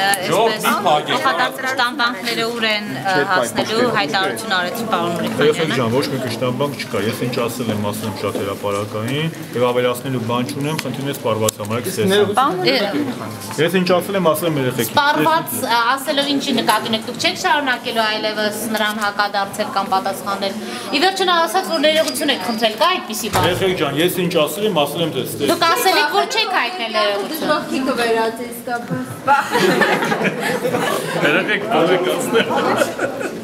այսպես փոխադարձ շտամբանքները ուր են հասնելու հայտարարություն արեց պարոն Նուրիխանյանը։ ջան, ոչ մի կշտամբանք չկա։ Ես ինչ ասել եմ, ասել եմ շատ հրաապարակային, եւ ավելացնելու բան չունեմ, խնդիրն է սպառված համարեք ստեսան։ Ես ինչ ասել եմ, ասել եմ երեխեք։ Սպառված ասելով ինչի նկատի ունեք, դուք չեք շարունակելու այլևս նրան հակադարձել կամ պատասխանել։ Ի վերջո նա ասաց, որ ներողություն եք խնդրել, կա այդպիսի բան։ Երեխեք ջան, ես ինչ ասել եմ, ասել եմ թե ստես։ Դուք ասել եք, որ չեք հայտնել ներողություն։ Ողքի կվերածի իսկապես։ Երեխեք, ո՞ր եք ասել։